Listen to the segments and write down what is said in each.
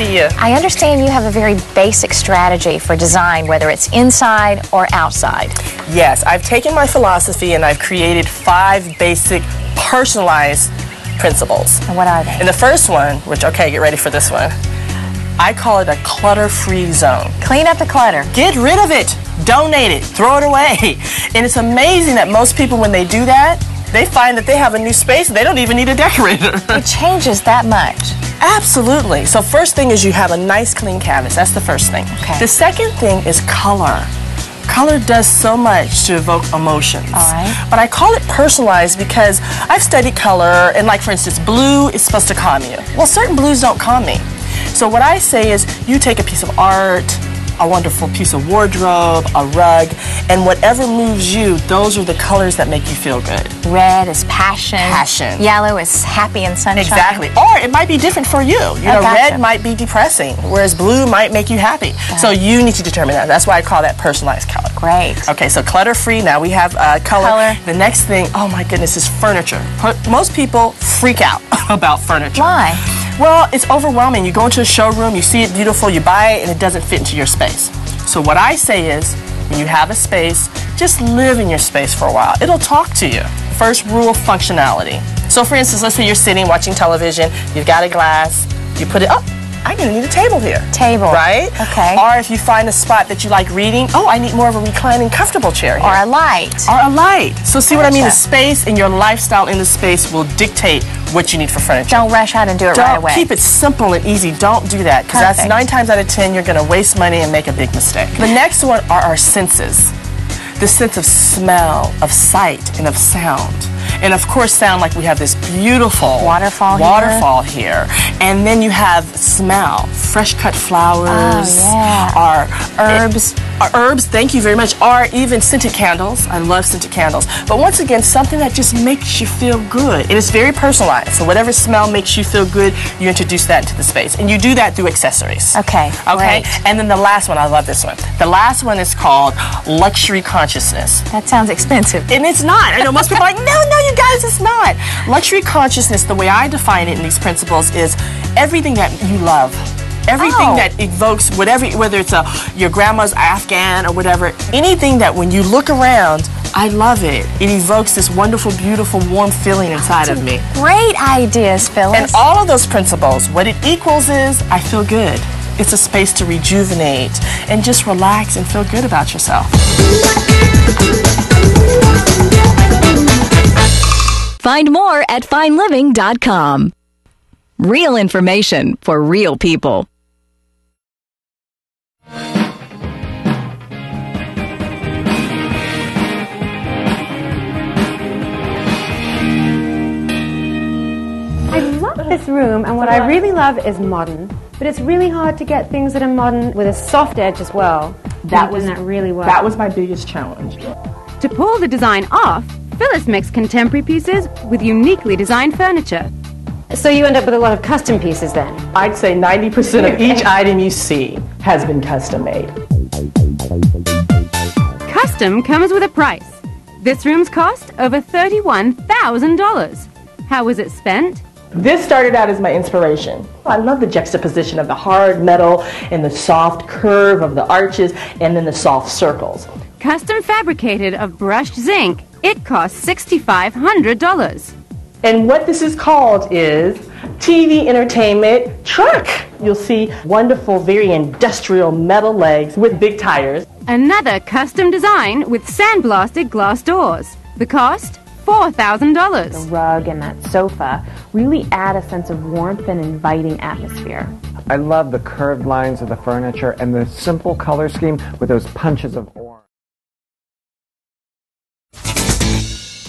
see you. I understand you have a very basic strategy for design, whether it's inside or outside. Yes, I've taken my philosophy and I've created five basic personalized principles. And what are they? And the first one, which, okay, get ready for this one, I call it a clutter free zone. Clean up the clutter. Get rid of it, donate it, throw it away. And it's amazing that most people, when they do that, they find that they have a new space they don't even need a decorator. It changes that much. Absolutely. So first thing is you have a nice clean canvas. That's the first thing. Okay. The second thing is color. Color does so much to evoke emotions. All right. But I call it personalized because I've studied color, and like for instance, blue is supposed to calm you. Well, certain blues don't calm me. So what I say is you take a piece of art, a wonderful piece of wardrobe, a rug, and whatever moves you, those are the colors that make you feel good. Red is passion. Passion. Yellow is happy and sunshine. Exactly. Or it might be different for you. You know, gotcha. red might be depressing, whereas blue might make you happy. So you need to determine that. That's why I call that personalized color. Great. Okay, so clutter free. Now we have uh, color. Color. The next thing, oh my goodness, is furniture. Most people freak out about furniture. Why? Well, it's overwhelming. You go into a showroom, you see it beautiful, you buy it, and it doesn't fit into your space. So what I say is, when you have a space, just live in your space for a while. It'll talk to you. First rule, functionality. So for instance, let's say you're sitting watching television, you've got a glass, you put it up. I'm gonna need a table here. Table. Right? Okay. Or if you find a spot that you like reading, oh, I need more of a reclining, comfortable chair here Or a light. or a light. So see what I mean? The space and your lifestyle in the space will dictate what you need for furniture. Don't rush out and do it Don't right away. keep it simple and easy. Don't do that because that's nine times out of ten you're going to waste money and make a big mistake. The next one are our senses. The sense of smell, of sight, and of sound. And of course, sound like we have this beautiful Waterfall here. waterfall here. And then you have smell, fresh cut flowers, Oh, yeah. our Herbs. our herbs, thank you very much, or even scented candles. I love scented candles. But once again, something that just makes you feel good. It is very personalized. So whatever smell makes you feel good, you introduce that into the space. And you do that through accessories. Okay, Okay. And then the last one, I love this one. The last one is called luxury consciousness. That sounds expensive. And it's not. I know most people are like, no, no, you guys, it's not. Luxury consciousness, the way I define it in these principles, is everything that you love. Everything Oh. that evokes whatever, whether it's a your grandma's Afghan or whatever, anything that when you look around, I love it. It evokes this wonderful, beautiful, warm feeling inside of me. Great ideas, Phyllis. And all of those principles, what it equals is I feel good. It's a space to rejuvenate and just relax and feel good about yourself. Find more at fineliving.com. Real information for real people. I love this room, and what I really love is modern. But it's really hard to get things that are modern with a soft edge as well. That was done that really well. That was my biggest challenge. to pull the design off. Phyllis makes contemporary pieces with uniquely designed furniture. So you end up with a lot of custom pieces then. I'd say 90% of each item you see has been custom made. Custom comes with a price. This room's cost over $31,000. How was it spent? This started out as my inspiration. I love the juxtaposition of the hard metal and the soft curve of the arches and then the soft circles. Custom fabricated of brushed zinc, it costs $6,500. And what this is called is TV entertainment truck. You'll see wonderful, very industrial metal legs with big tires. Another custom design with sandblasted glass doors. The cost? $4,000. The rug and that sofa really add a sense of warmth and inviting atmosphere. I love the curved lines of the furniture and the simple color scheme with those punches of orange.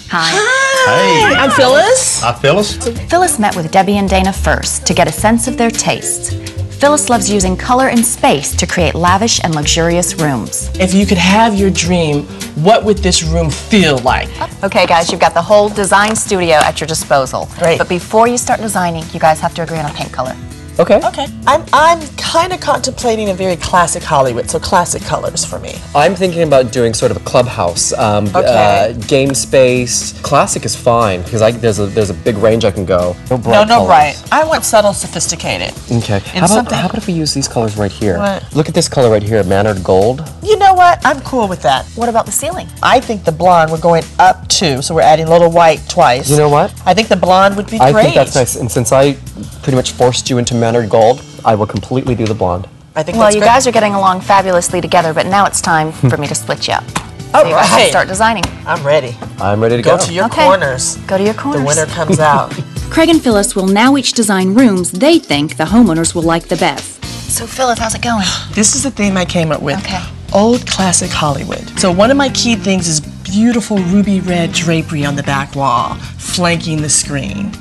Hi. Hey, I'm Phyllis. Hi, Phyllis. Phyllis met with Debbie and Dana first to get a sense of their tastes. Phyllis loves using color and space to create lavish and luxurious rooms. If you could have your dream, what would this room feel like? Okay, guys, you've got the whole design studio at your disposal. Great. But before you start designing, you guys have to agree on a paint color. Okay. Okay. I'm I'm kind of contemplating a very classic Hollywood, so classic colors for me. I'm thinking about doing sort of a clubhouse, um, Okay. uh, game space. Classic is fine because I, there's a there's a big range I can go. No, No, no, colors. right. I want subtle, sophisticated. Okay. How about, something- how about if we use these colors right here? What? Look at this color right here, Mannered Gold. You know what? I'm cool with that. What about the ceiling? I think the blonde we're going up to, so we're adding a little white twice. You know what? I think the blonde would be I great. think that's nice. And since I pretty much forced you into Mannered Gold, I will completely do the blonde. I think Well, that's you great. guys are getting along fabulously together, but now it's time hmm. for me to split you up. All So you guys right. start designing. I'm ready. I'm ready to Go go. to your Okay. corners. Go to your corners. The winner comes out. Craig and Phyllis will now each design rooms they think the homeowners will like the best. So, Phyllis, how's it going? This is the theme I came up with. Okay. Old classic Hollywood. So one of my key things is beautiful ruby red drapery on the back wall, flanking the screen.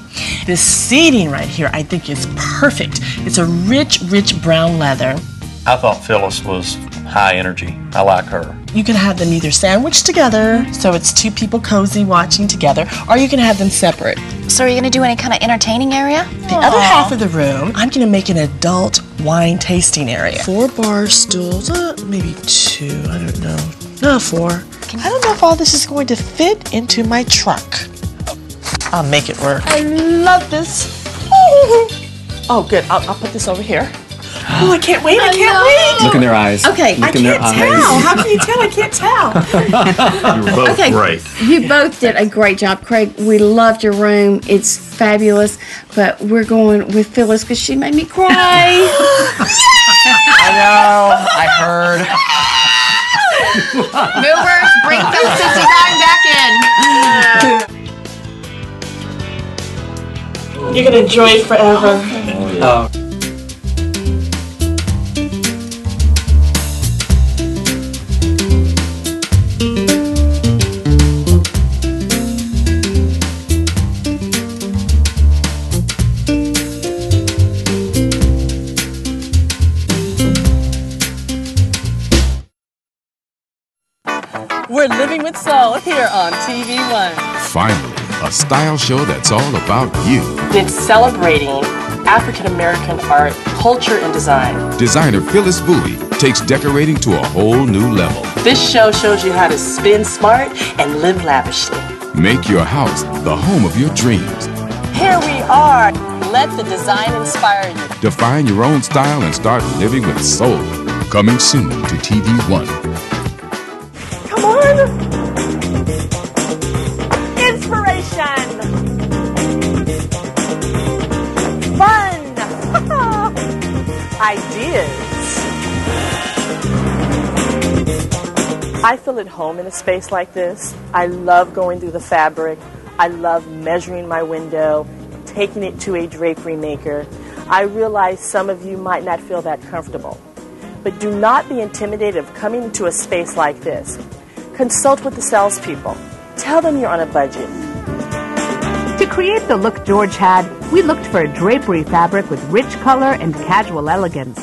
This seating right here, I think is perfect. It's a rich, rich brown leather. I thought Phyllis was high energy. I like her. You can have them either sandwiched together, so it's two people cozy watching together, or you can have them separate. So, are you going to do any kind of entertaining area? The other half of the room, I'm going to make an adult wine tasting area. Four bar stools, uh, maybe two, I don't know. No, four. I don't know if all this is going to fit into my truck. I'll make it work. I love this. Oh, good. I'll, I'll put this over here. Oh, I can't wait. I can't wait. Look in their eyes. Okay, Look I in can't eyes. tell. How can you tell? I can't tell. You were both Okay. great. You both did a great job, Craig. We loved your room. It's fabulous. But we're going with Phyllis because she made me cry. I know. I heard. Movers, bring Phyllis's design back in. You're going to enjoy it forever. Oh yeah. We're living with soul here on TV One. Finally, a style show that's all about you. It's celebrating African American art, culture, and design. Designer Phyllis Bowie takes decorating to a whole new level. This show shows you how to spin smart and live lavishly. Make your house the home of your dreams. Here we are. Let the design inspire you. Define your own style and start living with soul. Coming soon to TV One. Ideas. I feel at home in a space like this. I love going through the fabric. I love measuring my window, taking it to a drapery maker. I realize some of you might not feel that comfortable. But do not be intimidated of coming into a space like this. Consult with the salespeople. Tell them you're on a budget. To create the look George had, we looked for a drapery fabric with rich color and casual elegance.